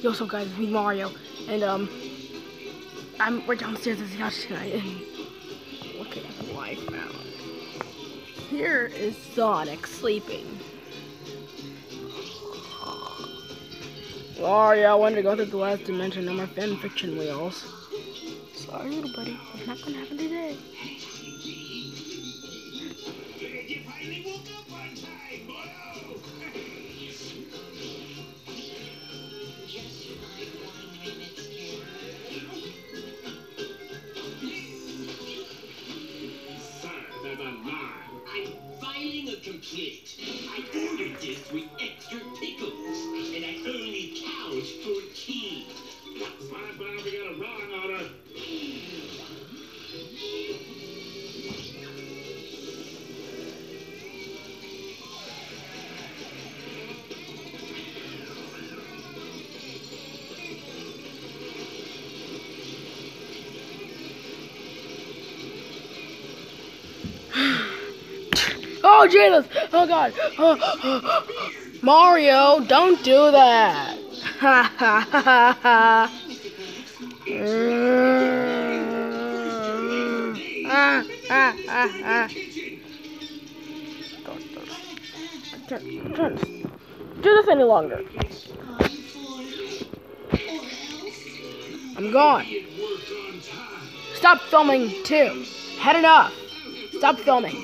Yo, so guys, it's me Mario, and um, I'm right downstairs at the couch tonight, and look at what I found. Here is Sonic sleeping. Sorry, I wanted to go through the last dimension on my fan fiction wheels. Sorry, little buddy, it's not gonna happen today. Complaint. I ordered this with Oh, Jesus! Oh, God! Oh, Mario, don't do that! Ha ha ha ha! Ah, ah, ah, ah. I can't, I can't do this any longer. I'm gone. It worked on time. Stop filming, too. Had enough. Stop filming.